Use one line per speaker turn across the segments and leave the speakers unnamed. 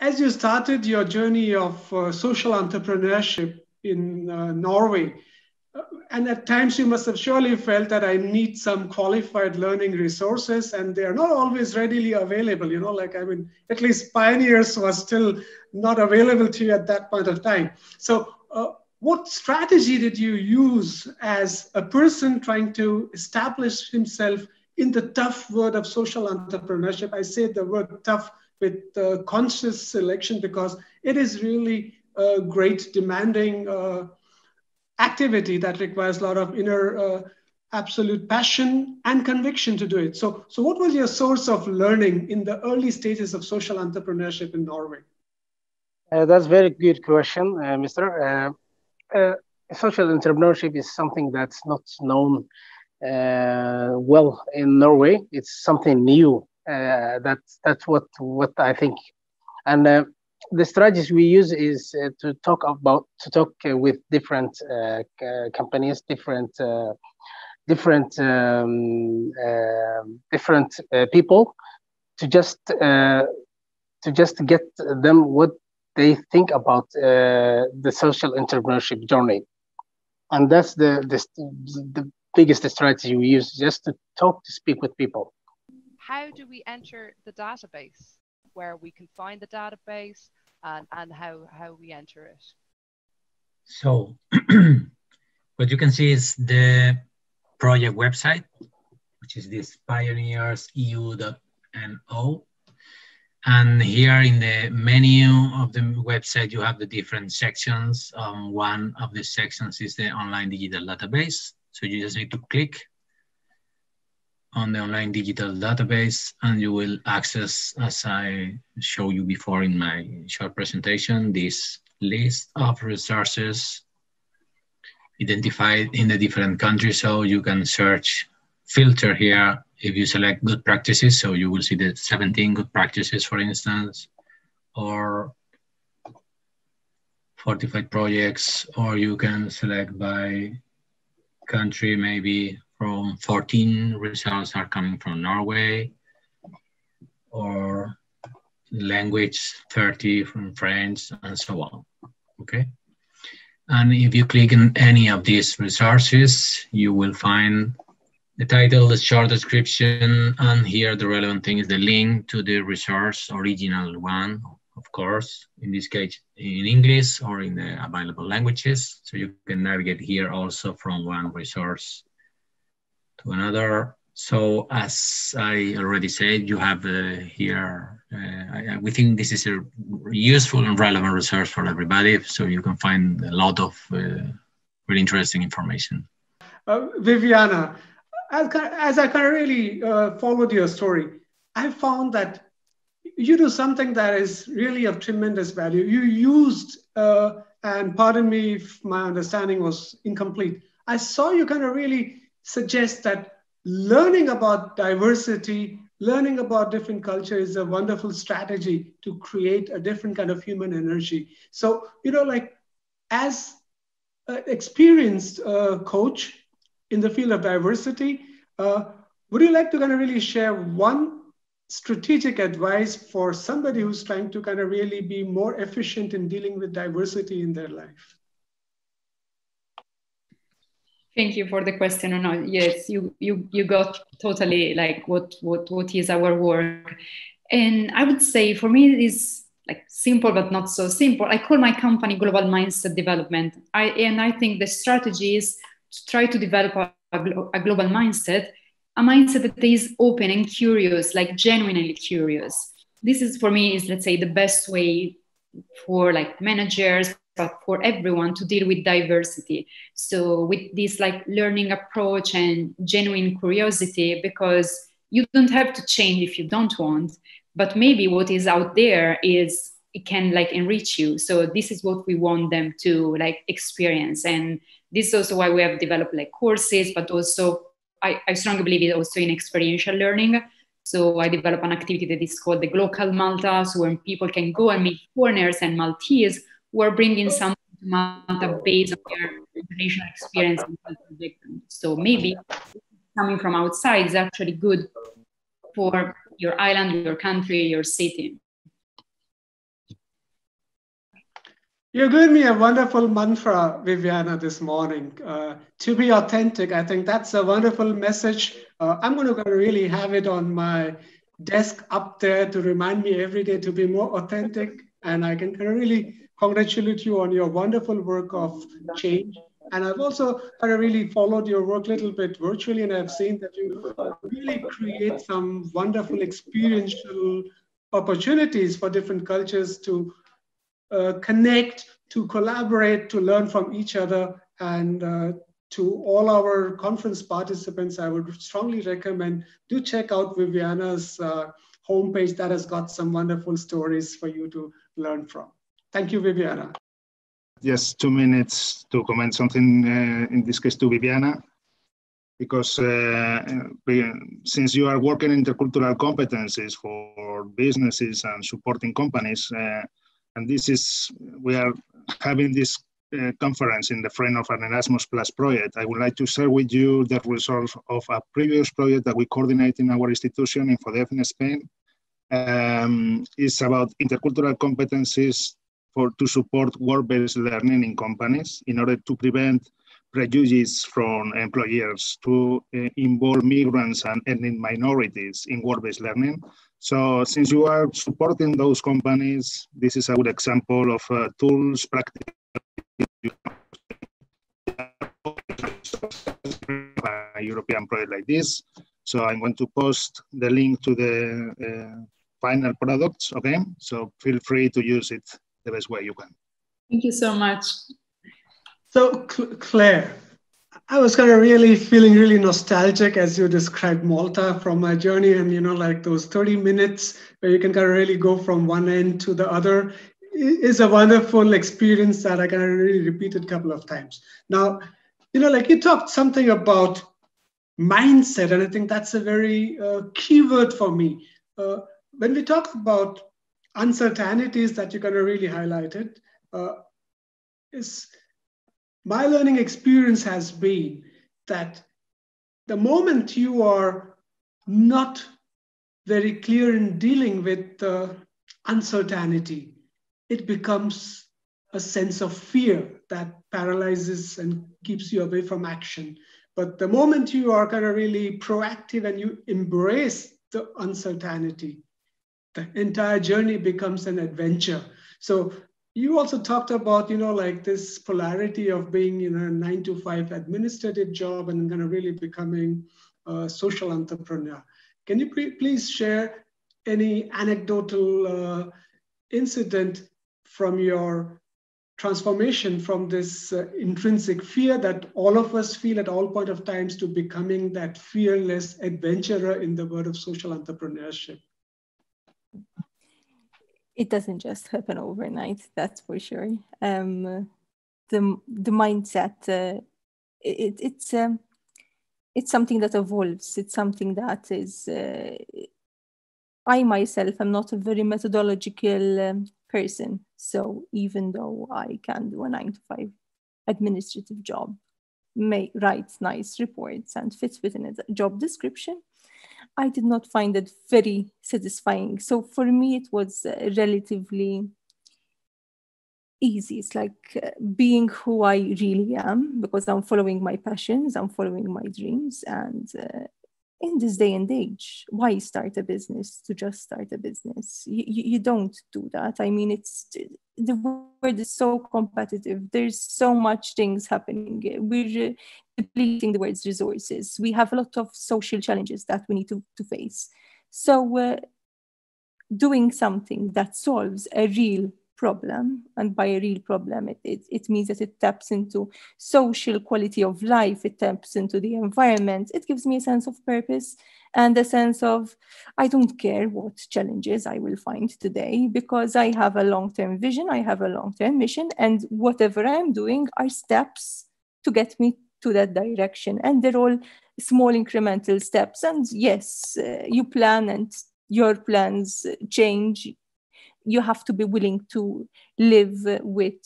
as you started your journey of uh, social entrepreneurship in uh, Norway, uh, and at times you must have surely felt that I need some qualified learning resources, and they are not always readily available. You know, like I mean, at least Pioneers was still not available to you at that point of time. So, uh, what strategy did you use as a person trying to establish himself in the tough world of social entrepreneurship? I say the word tough with uh, conscious selection because it is really a great demanding uh, activity that requires a lot of inner uh, absolute passion and conviction to do it. So, so what was your source of learning in the early stages of social entrepreneurship in Norway?
Uh, that's very good question, uh, Mr. Uh, social entrepreneurship is something that's not known well in Norway. It's something new uh, that's that's what what I think, and uh, the strategies we use is uh, to talk about to talk with different companies, different different um, different people, to just to just get them what they think about uh, the social entrepreneurship journey. And that's the, the the biggest strategy we use just to talk to speak with people
how do we enter the database where we can find the database and, and how, how we enter it?
So what you can see is the project website, which is this pioneerseu.no. And here in the menu of the website, you have the different sections. Um, one of the sections is the online digital database. So you just need to click on the online digital database and you will access, as I showed you before in my short presentation, this list of resources identified in the different countries. So you can search, filter here if you select good practices. So you will see the 17 good practices, for instance, or fortified projects, or you can select by country, maybe from 14 results are coming from Norway or language 30 from French and so on, okay? And if you click on any of these resources, you will find the title, the short description, and here the relevant thing is the link to the resource, original one, of course, in this case in English or in the available languages. So you can navigate here also from one resource to another. So as I already said, you have uh, here, uh, I, we think this is a useful and relevant resource for everybody. So you can find a lot of uh, really interesting information.
Uh, Viviana, as, as I of really uh, followed your story, I found that you do something that is really of tremendous value. You used, uh, and pardon me if my understanding was incomplete, I saw you kind of really suggests that learning about diversity, learning about different culture is a wonderful strategy to create a different kind of human energy. So, you know, like as an experienced uh, coach in the field of diversity, uh, would you like to kind of really share one strategic advice for somebody who's trying to kind of really be more efficient in dealing with diversity in their life?
Thank you for the question. No, yes, you you you got totally like what what what is our work, and I would say for me it is like simple but not so simple. I call my company Global Mindset Development. I and I think the strategy is to try to develop a, a global mindset, a mindset that is open and curious, like genuinely curious. This is for me is let's say the best way for like managers but for everyone to deal with diversity. So with this like learning approach and genuine curiosity because you don't have to change if you don't want but maybe what is out there is it can like enrich you. So this is what we want them to like experience. And this is also why we have developed like courses but also i, I strongly believe it also in experiential learning. So i developed an activity that is called the Glocal Malta, so where people can go and meet foreigners and Maltese who are bringing some Malta based on their international experience So maybe coming from outside is actually good for your island, your country, your city.
You gave me a wonderful mantra, Viviana, this morning. Uh, to be authentic, I think that's a wonderful message. Uh, I'm going to really have it on my desk up there to remind me every day to be more authentic. And I can really congratulate you on your wonderful work of change. And I've also of really followed your work a little bit virtually, and I've seen that you really create some wonderful experiential opportunities for different cultures to uh, connect, to collaborate, to learn from each other. And uh, to all our conference participants, I would strongly recommend do check out Viviana's uh, homepage that has got some wonderful stories for you to learn from. Thank you, Viviana.
Just two minutes to comment something, uh, in this case to Viviana, because uh, since you are working intercultural competencies for businesses and supporting companies, uh, and this is, we are having this uh, conference in the frame of an Erasmus Plus project. I would like to share with you the results of a previous project that we coordinate in our institution INFODEF in Spain. Um, it's about intercultural competencies for to support work-based learning in companies in order to prevent prejudice from employers to uh, involve migrants and ethnic minorities in work-based learning. So since you are supporting those companies, this is a good example of uh, tools, practice, a European project like this. So I'm going to post the link to the uh, final products, okay? So feel free to use it the best way you can.
Thank you so much.
So Claire, I was kind of really feeling really nostalgic as you described Malta from my journey, and you know, like those 30 minutes where you can kind of really go from one end to the other is a wonderful experience that I kind of really repeated a couple of times. Now, you know, like you talked something about mindset, and I think that's a very uh, key word for me. Uh, when we talk about uncertainties that you're to really highlight it, uh, is my learning experience has been that the moment you are not very clear in dealing with the uncertainty, it becomes a sense of fear that paralyzes and keeps you away from action. But the moment you are kind of really proactive and you embrace the uncertainty, the entire journey becomes an adventure. So you also talked about you know like this polarity of being you know a nine to five administrative job and kind of really becoming a social entrepreneur can you please share any anecdotal uh, incident from your transformation from this uh, intrinsic fear that all of us feel at all point of times to becoming that fearless adventurer in the world of social entrepreneurship
it doesn't just happen overnight that's for sure. Um, the the mindset uh, it, it's um, it's something that evolves. It's something that is uh, i myself am not a very methodological um, person. So even though i can do a 9 to 5 administrative job make write nice reports and fits within a job description I did not find it very satisfying. So for me, it was uh, relatively easy. It's like uh, being who I really am because I'm following my passions, I'm following my dreams. And uh, in this day and age, why start a business to just start a business? You, you, don't do that. I mean, it's the world is so competitive. There's so much things happening. We're depleting the world's resources. We have a lot of social challenges that we need to, to face. So uh, doing something that solves a real problem, and by a real problem, it, it, it means that it taps into social quality of life, it taps into the environment, it gives me a sense of purpose and a sense of I don't care what challenges I will find today because I have a long term vision, I have a long term mission, and whatever I'm doing are steps to get me to that direction. And they're all small incremental steps. And yes, uh, you plan and your plans change. You have to be willing to live with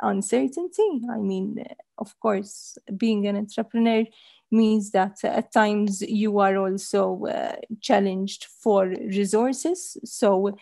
uncertainty. I mean, of course, being an entrepreneur means that at times you are also uh, challenged for resources. So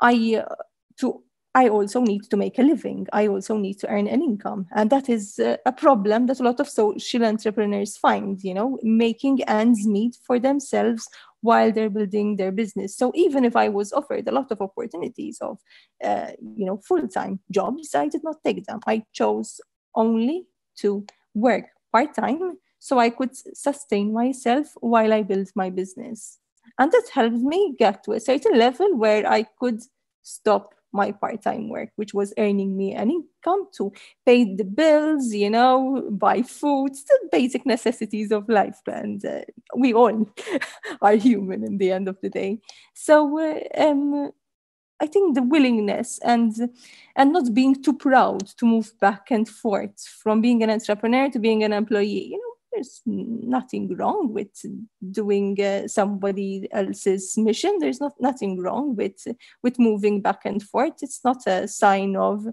I, uh, to I also need to make a living. I also need to earn an income. And that is uh, a problem that a lot of social entrepreneurs find, you know, making ends meet for themselves while they're building their business. So even if I was offered a lot of opportunities of, uh, you know, full-time jobs, I did not take them. I chose only to work part-time so I could sustain myself while I build my business. And that helped me get to a certain level where I could stop my part-time work which was earning me an income to pay the bills you know buy food still basic necessities of life and uh, we all are human in the end of the day so uh, um, I think the willingness and and not being too proud to move back and forth from being an entrepreneur to being an employee. You know, there's nothing wrong with doing uh, somebody else's mission. There's not nothing wrong with with moving back and forth. It's not a sign of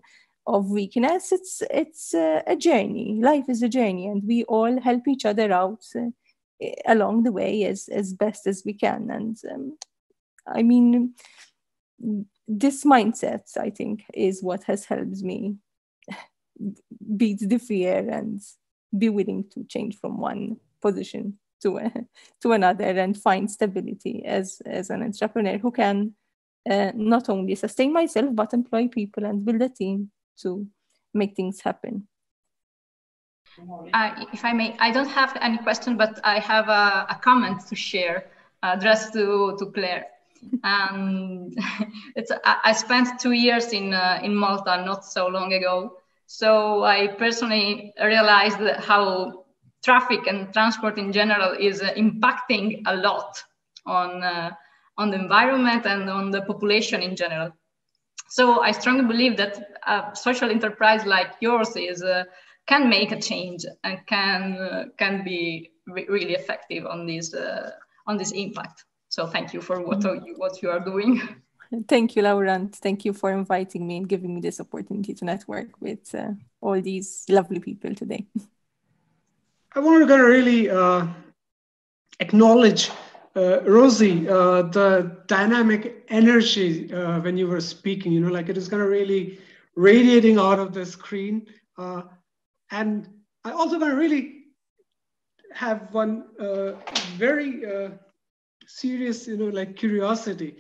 of weakness. It's it's uh, a journey. Life is a journey and we all help each other out uh, along the way as as best as we can. And um, i mean this mindset i think is what has helped me beat the fear and be willing to change from one position to to another and find stability as as an entrepreneur who can uh, not only sustain myself but employ people and build a team to make things happen.
Uh, if I may, I don't have any question, but I have a, a comment to share addressed to, to Claire. and it's, I spent two years in, uh, in Malta not so long ago. So I personally realized how traffic and transport in general is uh, impacting a lot on, uh, on the environment and on the population in general. So I strongly believe that a social enterprise like yours is uh, can make a change and can uh, can be re really effective on this uh, on this impact. So thank you for what mm -hmm. you, what you are doing.
Thank you, Laurent. Thank you for inviting me and giving me this opportunity to network with uh, all these lovely people today.
I want to really uh, acknowledge, uh, Rosie, uh, the dynamic energy uh, when you were speaking. You know, like it is kind of really radiating out of the screen. Uh, and I also going to really have one very serious, you know, like curiosity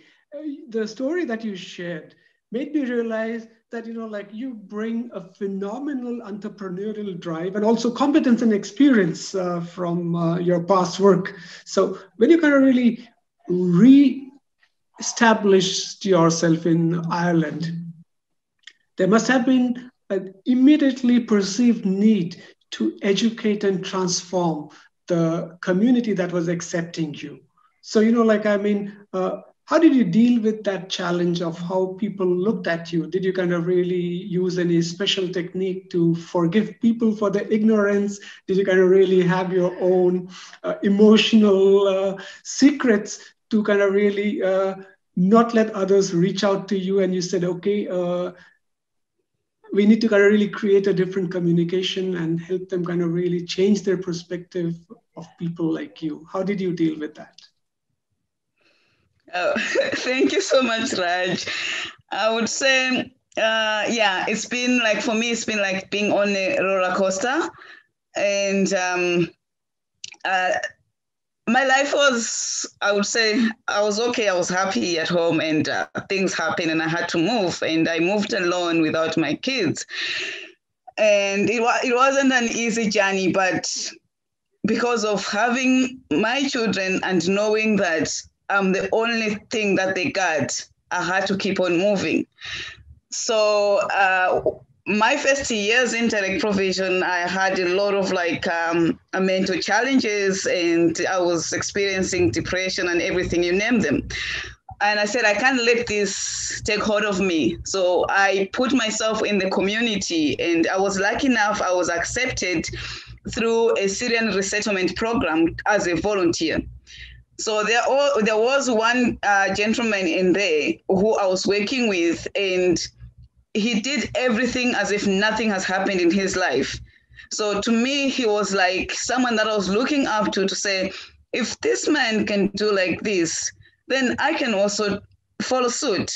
the story that you shared made me realize that you know like you bring a phenomenal entrepreneurial drive and also competence and experience uh, from uh, your past work. So when you kind of really re-established yourself in ireland there must have been an immediately perceived need to educate and transform the community that was accepting you. So you know like i mean uh, how did you deal with that challenge of how people looked at you? Did you kind of really use any special technique to forgive people for their ignorance? Did you kind of really have your own uh, emotional uh, secrets to kind of really uh, not let others reach out to you? And you said okay uh, we need to kind of really create a different communication and help them kind of really change their perspective of people like you. How did you deal with that
Oh, thank you so much, Raj. I would say, uh, yeah, it's been like for me, it's been like being on a roller coaster, and um, uh, my life was, I would say, I was okay. I was happy at home, and uh, things happened, and I had to move, and I moved alone without my kids, and it was it wasn't an easy journey, but because of having my children and knowing that I'm the only thing that they got. I had to keep on moving. So uh, my first years in direct provision, I had a lot of like um, mental challenges, and I was experiencing depression and everything you name them. And I said, I can't let this take hold of me. So I put myself in the community, and I was lucky enough, I was accepted through a Syrian resettlement program as a volunteer. So there, all, there was one uh, gentleman in there who I was working with, and he did everything as if nothing has happened in his life. So to me, he was like someone that I was looking up to to say, if this man can do like this, then I can also follow suit.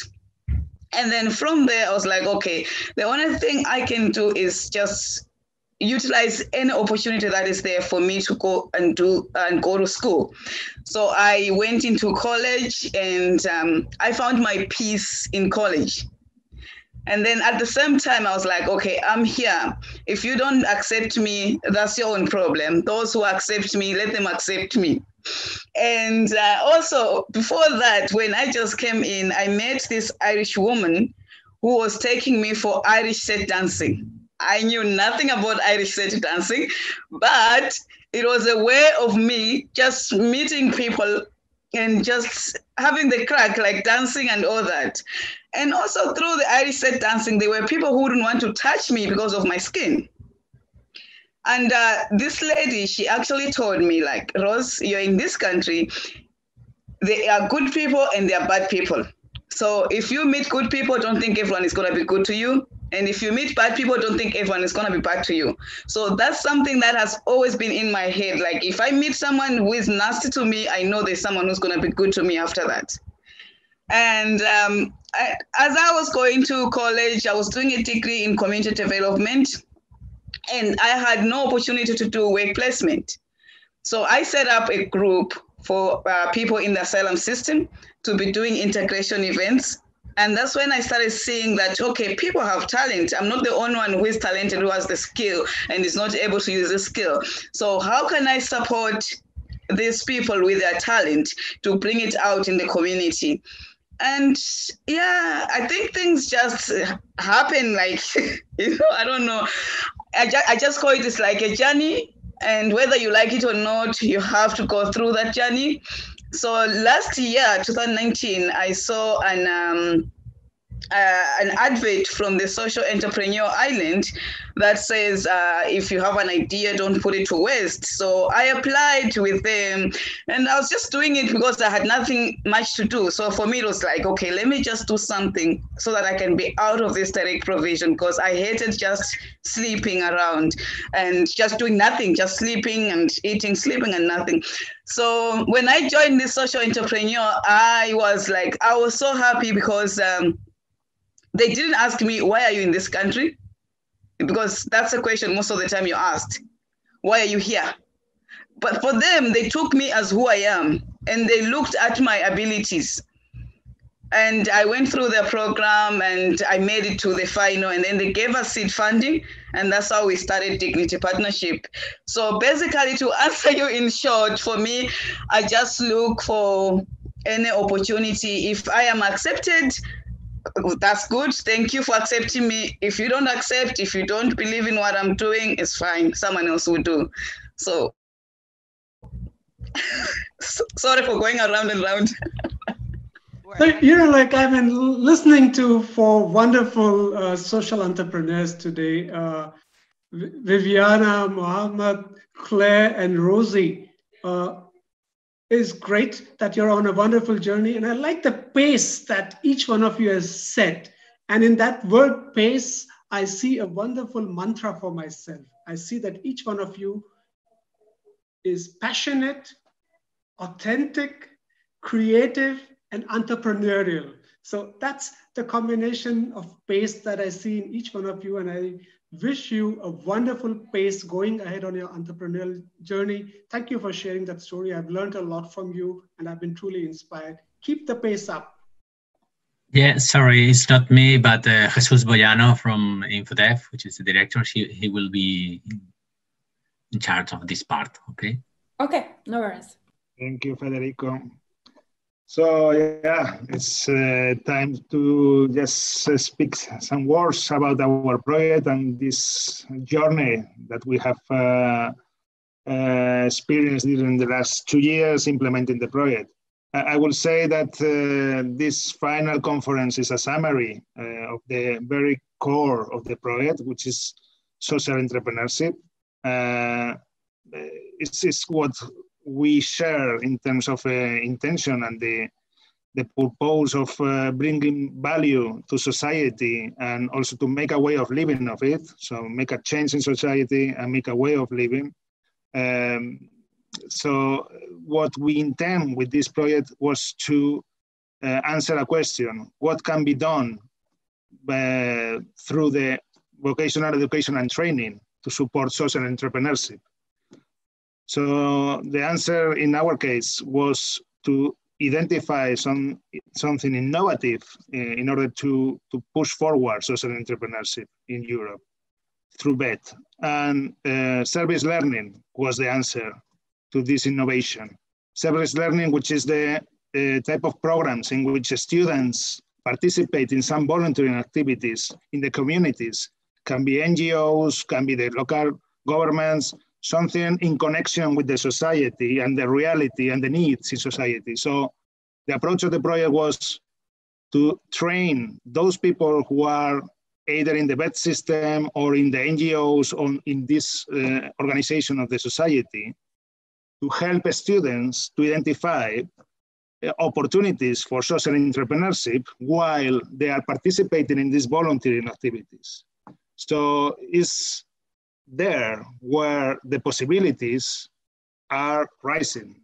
And then from there, I was like, okay, the only thing I can do is just utilize any opportunity that is there for me to go and do and go to school. So I went into college and um, I found my peace in college. And then at the same time, I was like, okay, I'm here. If you don't accept me, that's your own problem. Those who accept me, let them accept me. And uh, also, before that, when I just came in, I met this Irish woman who was taking me for Irish set dancing. I knew nothing about Irish set dancing, but it was a way of me just meeting people and just having the crack, like dancing and all that. And also through the Irish set dancing, there were people who wouldn't want to touch me because of my skin. And uh, this lady, she actually told me, like, Rose, you're in this country. There are good people and there are bad people. So if you meet good people, don't think everyone is going to be good to you. And if you meet bad people, don't think everyone is going to be bad to you. So that's something that has always been in my head. Like if I meet someone who is nasty to me, I know there's someone who's going to be good to me after that. And um, I, as I was going to college, I was doing a degree in community development and I had no opportunity to do work placement. So I set up a group for uh, people in the asylum system to be doing integration events. And that's when I started seeing that, okay, people have talent. I'm not the only one who is talented, who has the skill and is not able to use the skill. So, how can I support these people with their talent to bring it out in the community? And yeah, I think things just happen like, you know, I don't know. I, ju- I just call it it's like a journey and whether you like it or not you have to go through that journey so last year 2019 i saw an um, uh, an advert from the Social Entrepreneur Ireland that says uh, if you have an idea don't put it to waste. So i applied with them and i was just doing it because i had nothing much to do. So for me it was like okay let me just do something so that i can be out of this direct provision because i hated just sleeping around and just doing nothing just sleeping and eating sleeping and nothing. So when i joined the social entrepreneur i was like i was so happy because um, they didn't ask me, why are you in this country? Because that's a question most of the time you asked. Why are you here? But for them, they took me as who I am and they looked at my abilities. And I went through the program and I made it to the final. And then they gave us seed funding. And that's how we started Dignity Partnership. So basically, to answer you in short, for me, I just look for any opportunity. If I am accepted, that's good. Thank you for accepting me. If you don't accept, if you don't believe in what I'm doing, it's fine. Someone else will do. So, sorry for going around and around.
so, you know, like I've been listening to four wonderful uh, social entrepreneurs today uh, Viviana, Mohammed, Claire, and Rosie. Uh, is great that you're on a wonderful journey. And I like the pace that each one of you has set. And in that word pace, I see a wonderful mantra for myself. I see that each one of you is passionate, authentic, creative, and entrepreneurial. So that's the combination of pace that I see in each one of you. And I wish you a wonderful pace going ahead on your entrepreneurial journey. Thank you for sharing that story. I've learned a lot from you and I've been truly inspired. Keep the pace up.
Yeah, sorry, it's not me, but uh, Jesus Boyano from INFODEF, which is the director. He, he will be in charge of this part, okay?
Okay, no worries.
Thank you, Federico. So yeah, it's uh, time to just uh, speak some words about our project and this journey that we have uh, uh experienced during the last two years implementing the project. I will say that uh, this final conference is a summary uh, of the very core of the project, which is social entrepreneurship. it's, it's what we share in terms of uh, intention and the the purpose of uh, bringing value to society and also to make a way of living of it so make a change in society and make a way of living um, so what we intend with this project was to uh, answer a question what can be done uh, through the vocational education and training to support social entrepreneurship. So the answer in our case was to identify some something innovative uh, in order to, to push forward social entrepreneurship in Europe through VET. And uh, service learning was the answer to this innovation. Service learning, which is the uh, type of programs in which students participate in some volunteering activities in the communities, can be NGOs, can be the local governments, something in connection with the society and the reality and the needs in society. So the approach of the project was to train those people who are either in the vet system or in the NGOs or in this uh, organization of the society to help students to identify uh, opportunities for social entrepreneurship while they are participating in these volunteering activities. So it's there where the possibilities are rising.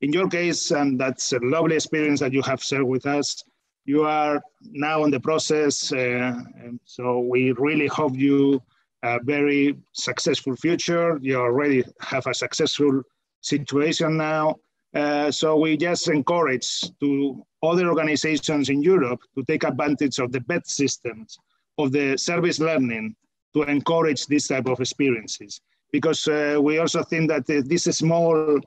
In your case, and that's a lovely experience that you have shared with us, you are now in the process. Uh, so we really hope you a very successful future. You already have a successful situation now. Uh, so we just encourage to other organizations in Europe to take advantage of the VET systems, of the service learning, to encourage this type of experiences. Because uh, we also think that uh, these small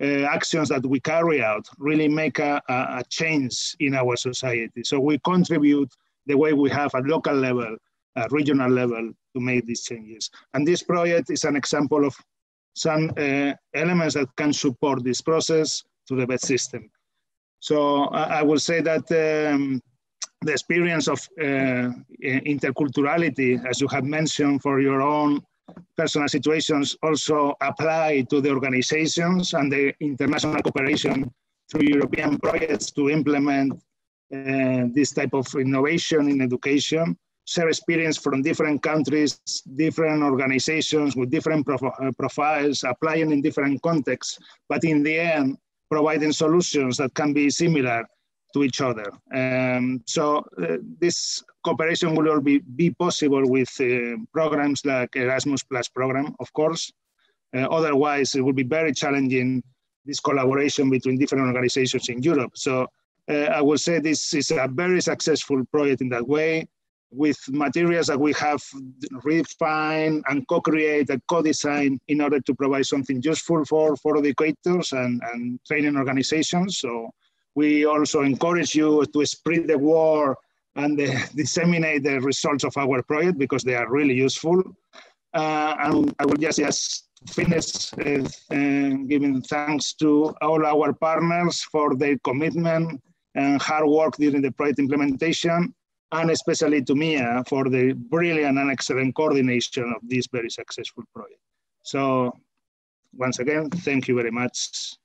uh, actions that we carry out really make a, a, change in our society. So we contribute the way we have at local level, uh, regional level to make these changes. And this project is an example of some uh, elements that can support this process to the VET system. So I, I will say that um, the experience of uh, interculturality, as you have mentioned for your own personal situations, also apply to the organizations and the international cooperation through European projects to implement uh, this type of innovation in education, share experience from different countries, different organizations with different prof uh, profiles, applying in different contexts, but in the end, providing solutions that can be similar to each other. Um, so uh, this cooperation will all be, be possible with uh, programs like Erasmus Plus program, of course. Uh, otherwise, it would be very challenging, this collaboration between different organizations in Europe. So uh, I would say this is a very successful project in that way with materials that we have refined and co-create and co-design in order to provide something useful for, for educators and, and training organizations. So we also encourage you to spread the word and uh, disseminate the results of our project because they are really useful. Uh, and I will just, just finish uh, giving thanks to all our partners for their commitment and hard work during the project implementation, and especially to MiA for the brilliant and excellent coordination of this very successful project. So once again, thank you very much.